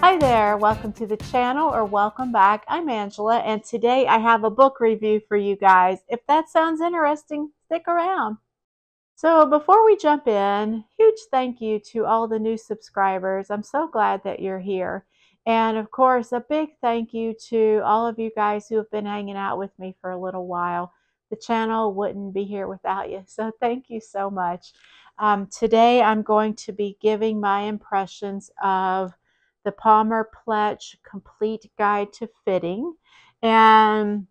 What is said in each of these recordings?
Hi there, welcome to the channel or welcome back. I'm Angela and today I have a book review for you guys. If that sounds interesting, stick around. So before we jump in, huge thank you to all the new subscribers. I'm so glad that you're here. And of course, a big thank you to all of you guys who have been hanging out with me for a little while. The channel wouldn't be here without you. So thank you so much. Um, today I'm going to be giving my impressions of the Palmer Pletsch Complete Guide to Fitting. And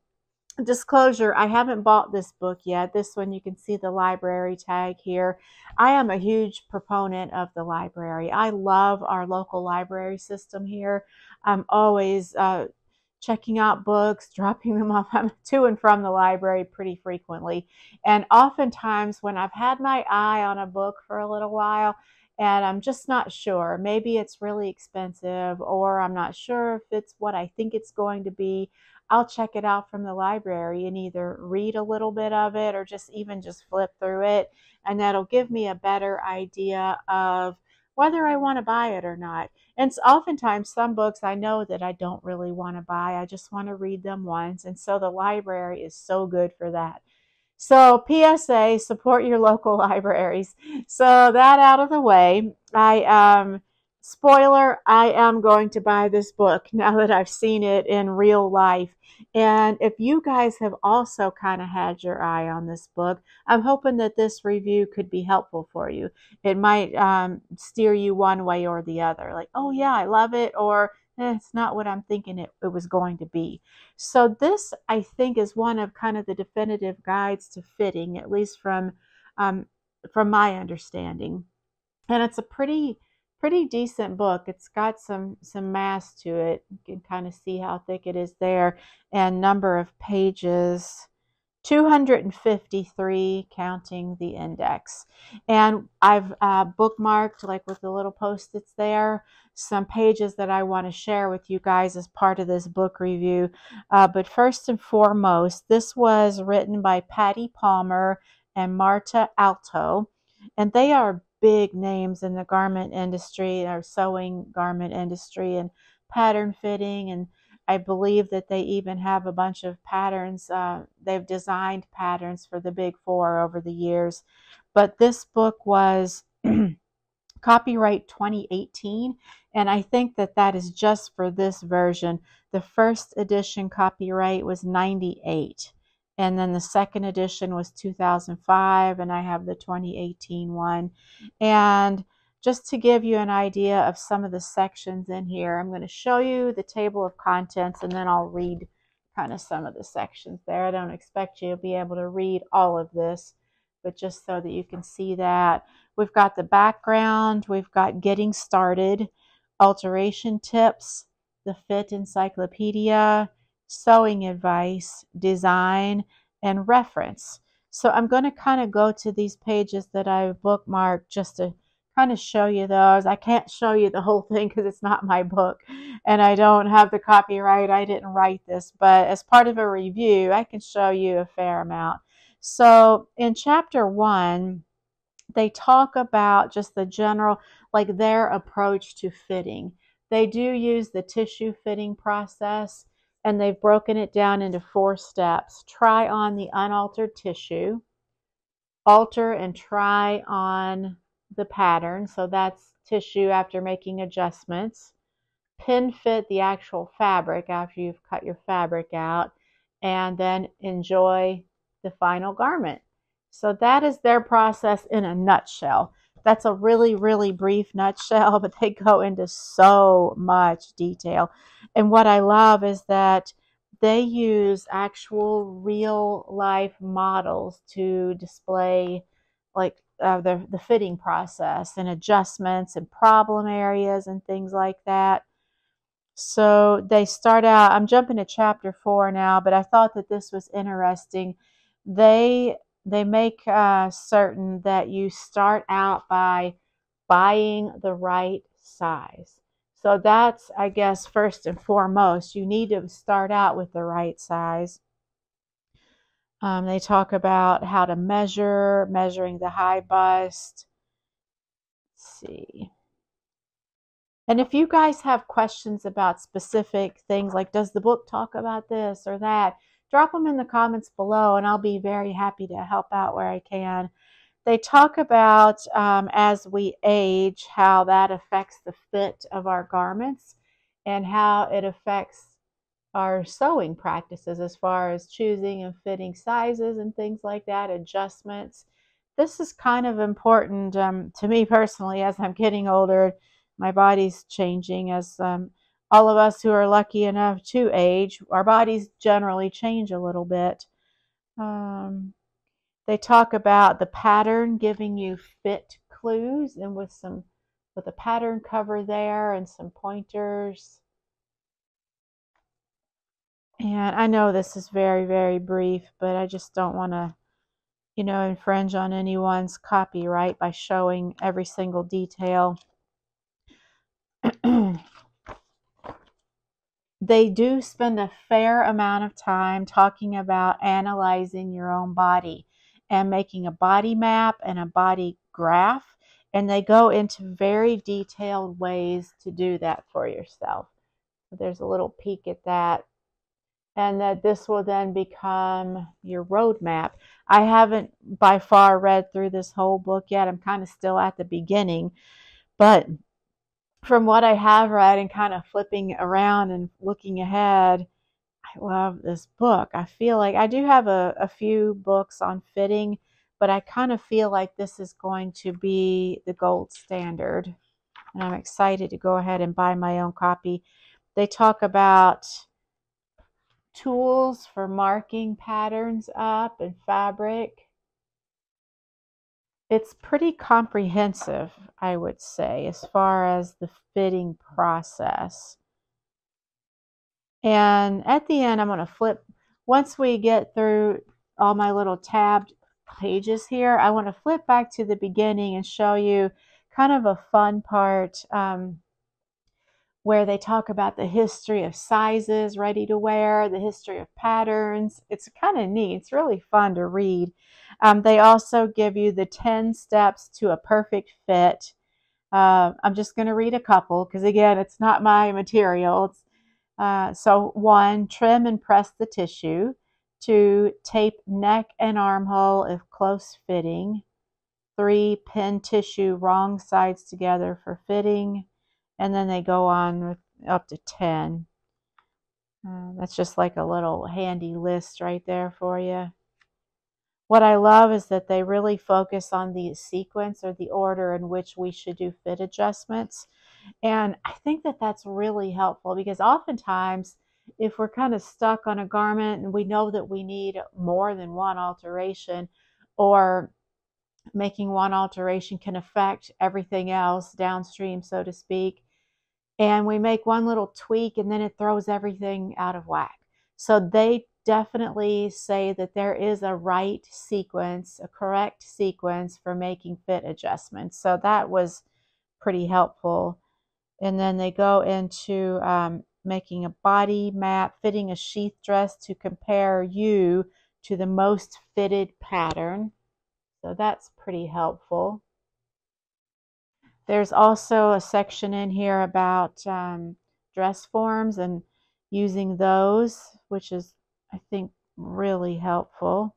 disclosure, I haven't bought this book yet. This one, you can see the library tag here. I am a huge proponent of the library. I love our local library system here. I'm always uh, checking out books, dropping them off to and from the library pretty frequently. And oftentimes, when I've had my eye on a book for a little while, and I'm just not sure. Maybe it's really expensive, or I'm not sure if it's what I think it's going to be. I'll check it out from the library and either read a little bit of it or just even just flip through it. And that'll give me a better idea of whether I want to buy it or not. And oftentimes, some books I know that I don't really want to buy. I just want to read them once. And so the library is so good for that. So, PSA, support your local libraries. So, that out of the way, I um, spoiler, I am going to buy this book now that I've seen it in real life. And if you guys have also kind of had your eye on this book, I'm hoping that this review could be helpful for you. It might um, steer you one way or the other, like, oh, yeah, I love it, or eh, it's not what I'm thinking it, it was going to be. So this, I think, is one of kind of the definitive guides to fitting, at least from um, from my understanding. And it's a pretty pretty decent book. It's got some some mass to it. You can kind of see how thick it is there, and number of pages. 253 counting the index. And I've uh, bookmarked, like with the little post its there, some pages that I want to share with you guys as part of this book review. Uh, but first and foremost, this was written by Pati Palmer and Marta Alto. And they are big names in the garment industry, or sewing garment industry, and pattern fitting and I believe that they even have a bunch of patterns. Uh, they've designed patterns for the big four over the years. But this book was copyright 2018. And I think that that is just for this version. The first edition copyright was 98. And then the second edition was 2005. And I have the 2018 one. And just to give you an idea of some of the sections in here, I'm going to show you the table of contents and then I'll read kind of some of the sections there. I don't expect you to be able to read all of this, but just so that you can see that. We've got the background, we've got getting started, alteration tips, the fit encyclopedia, sewing advice, design, and reference. So I'm going to kind of go to these pages that I've bookmarked just to kind of show you those. I can't show you the whole thing because it's not my book and I don't have the copyright. I didn't write this, but as part of a review, I can show you a fair amount. So in chapter one, they talk about just the general, like their approach to fitting. They do use the tissue fitting process and they've broken it down into four steps. Try on the unaltered tissue, alter and try on the pattern. So that's tissue after making adjustments. Pin fit the actual fabric after you've cut your fabric out. And then enjoy the final garment. So that is their process in a nutshell. That's a really, really brief nutshell, but they go into so much detail. And what I love is that they use actual real life models to display like uh, the, the fitting process and adjustments and problem areas and things like that. So they start out, I'm jumping to chapter four now, but I thought that this was interesting. They they make uh, certain that you start out by buying the right size. So that's, I guess, first and foremost, you need to start out with the right size. Um, they talk about how to measure, measuring the high bust. Let's see. And if you guys have questions about specific things, like does the book talk about this or that, drop them in the comments below and I'll be very happy to help out where I can. They talk about um, as we age, how that affects the fit of our garments and how it affects our sewing practices as far as choosing and fitting sizes and things like that, adjustments. This is kind of important um, to me personally as I'm getting older my body's changing as um, all of us who are lucky enough to age, our bodies generally change a little bit. Um, they talk about the pattern giving you fit clues and with some with a pattern cover there and some pointers. And I know this is very, very brief, but I just don't want to, you know, infringe on anyone's copyright by showing every single detail. they do spend a fair amount of time talking about analyzing your own body and making a body map and a body graph. And they go into very detailed ways to do that for yourself. There's a little peek at that. And that this will then become your roadmap. I haven't by far read through this whole book yet. I'm kind of still at the beginning. But from what I have read and kind of flipping around and looking ahead, I love this book. I feel like I do have a, a few books on fitting, but I kind of feel like this is going to be the gold standard. And I'm excited to go ahead and buy my own copy. They talk about tools for marking patterns up and fabric it's pretty comprehensive, I would say, as far as the fitting process. And at the end, I'm going to flip, once we get through all my little tabbed pages here, I want to flip back to the beginning and show you kind of a fun part um, where they talk about the history of sizes ready to wear, the history of patterns. It's kind of neat. It's really fun to read. Um, they also give you the 10 steps to a perfect fit. Uh, I'm just going to read a couple because, again, it's not my material. Uh, so, one, trim and press the tissue. Two, tape neck and armhole if close fitting. Three, pin tissue wrong sides together for fitting. And then they go on with up to 10. Uh, that's just like a little handy list right there for you. What I love is that they really focus on the sequence or the order in which we should do fit adjustments. And I think that that's really helpful because oftentimes, if we're kind of stuck on a garment and we know that we need more than one alteration, or making one alteration can affect everything else downstream, so to speak, and we make one little tweak and then it throws everything out of whack. So they definitely say that there is a right sequence, a correct sequence for making fit adjustments. So that was pretty helpful. And then they go into um, making a body map, fitting a sheath dress to compare you to the most fitted pattern. So that's pretty helpful. There's also a section in here about um, dress forms and using those, which is I think, really helpful.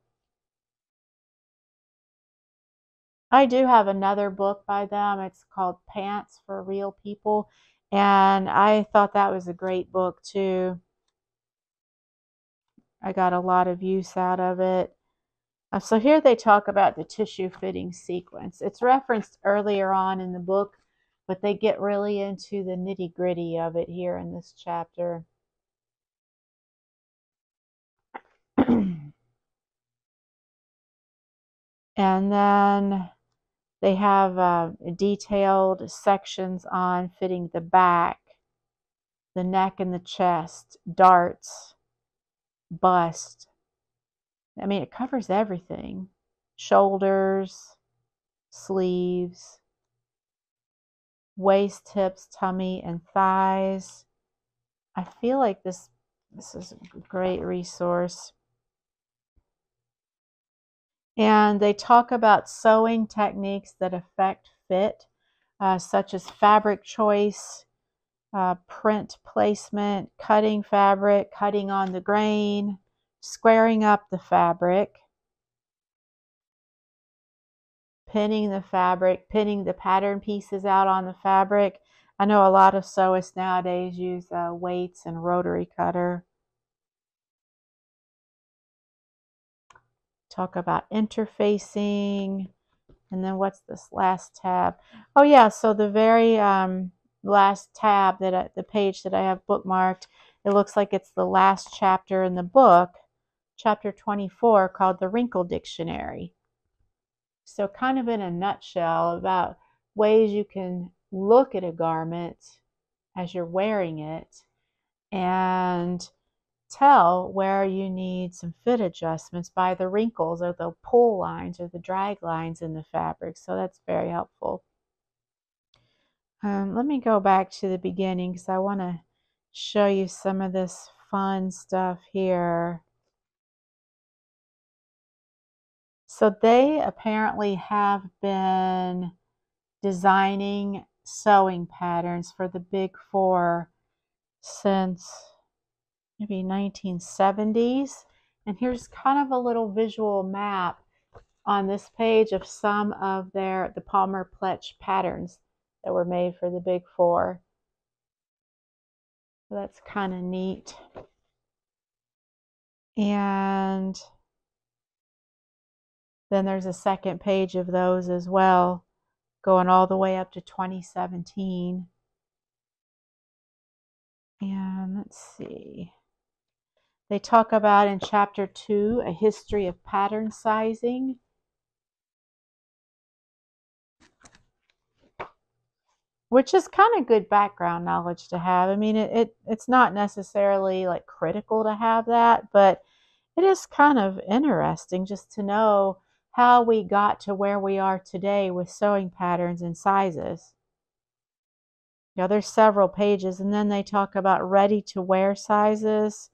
I do have another book by them. It's called Pants for Real People. And I thought that was a great book too. I got a lot of use out of it. Uh, so here they talk about the tissue fitting sequence. It's referenced earlier on in the book, but they get really into the nitty gritty of it here in this chapter. and then they have uh, detailed sections on fitting the back, the neck and the chest, darts, bust. I mean, it covers everything shoulders, sleeves, waist, hips, tummy, and thighs. I feel like this this is a great resource. And they talk about sewing techniques that affect fit, uh, such as fabric choice, uh, print placement, cutting fabric, cutting on the grain, squaring up the fabric, pinning the fabric, pinning the pattern pieces out on the fabric. I know a lot of sewists nowadays use uh, weights and rotary cutter. Talk about interfacing. And then what's this last tab? Oh yeah, so the very um, last tab that I, the page that I have bookmarked, it looks like it's the last chapter in the book, chapter 24, called the Wrinkle Dictionary. So, kind of in a nutshell, about ways you can look at a garment as you're wearing it and tell where you need some fit adjustments by the wrinkles or the pull lines or the drag lines in the fabric. So, that's very helpful. Um, let me go back to the beginning because I want to show you some of this fun stuff here. So they apparently have been designing sewing patterns for the Big Four since maybe 1970s. And here's kind of a little visual map on this page of some of their the Palmer Pletsch patterns that were made for the Big Four. So that's kind of neat. And then there's a second page of those as well, going all the way up to 2017. And let's see. They talk about in chapter two a history of pattern sizing. Which is kind of good background knowledge to have. I mean, it, it it's not necessarily like critical to have that, but it is kind of interesting just to know how we got to where we are today with sewing patterns and sizes. You know, there's several pages, and then they talk about ready to wear sizes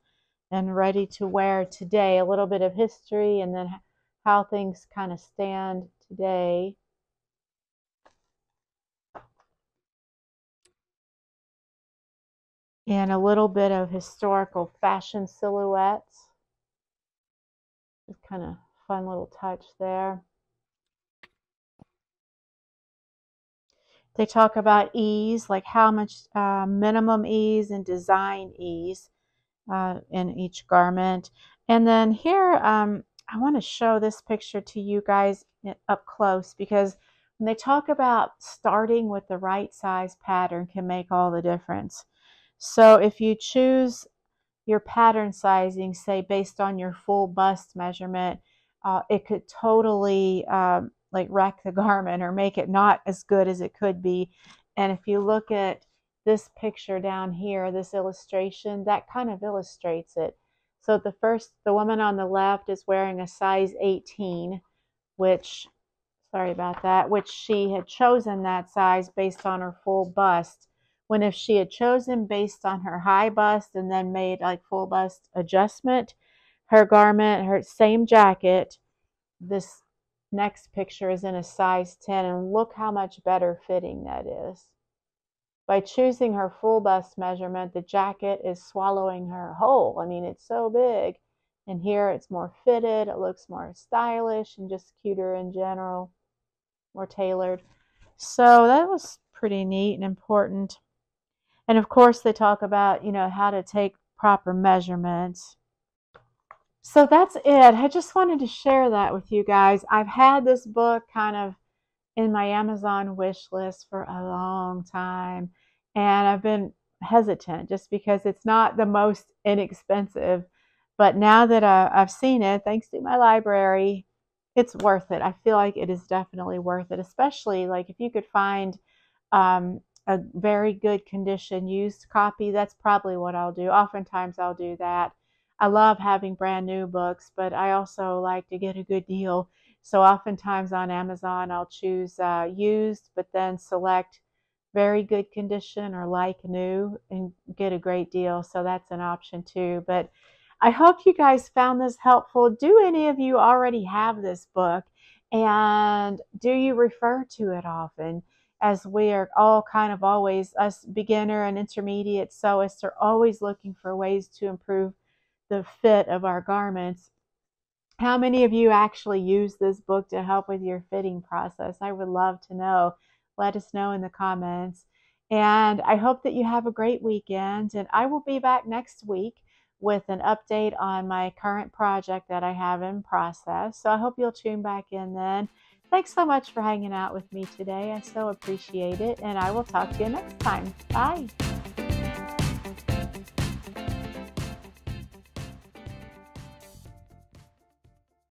and ready to wear today, a little bit of history, and then how things kind of stand today. And a little bit of historical fashion silhouettes. Just kind of fun little touch there. They talk about ease, like how much uh, minimum ease and design ease uh, in each garment. And then here, um, I want to show this picture to you guys up close because when they talk about starting with the right size pattern can make all the difference. So if you choose your pattern sizing, say based on your full bust measurement, uh, it could totally um, like wreck the garment or make it not as good as it could be. And if you look at this picture down here, this illustration, that kind of illustrates it. So the first, the woman on the left is wearing a size 18, which, sorry about that, which she had chosen that size based on her full bust. When if she had chosen based on her high bust and then made like full bust adjustment, her garment, her same jacket. This next picture is in a size 10, and look how much better fitting that is. By choosing her full bust measurement, the jacket is swallowing her whole. I mean, it's so big. And here it's more fitted, it looks more stylish and just cuter in general, more tailored. So that was pretty neat and important. And of course, they talk about, you know, how to take proper measurements so that's it. I just wanted to share that with you guys. I've had this book kind of in my Amazon wish list for a long time, and I've been hesitant just because it's not the most inexpensive. But now that uh, I've seen it, thanks to my library, it's worth it. I feel like it is definitely worth it, especially like if you could find um, a very good condition used copy, that's probably what I'll do. Oftentimes I'll do that I love having brand new books, but I also like to get a good deal. So oftentimes on Amazon, I'll choose uh, used, but then select very good condition or like new and get a great deal. So that's an option too. But I hope you guys found this helpful. Do any of you already have this book? And do you refer to it often? As we are all kind of always, us beginner and intermediate sewists are always looking for ways to improve the fit of our garments. How many of you actually use this book to help with your fitting process? I would love to know. Let us know in the comments. And I hope that you have a great weekend. And I will be back next week with an update on my current project that I have in process. So I hope you'll tune back in then. Thanks so much for hanging out with me today. I so appreciate it. And I will talk to you next time. Bye.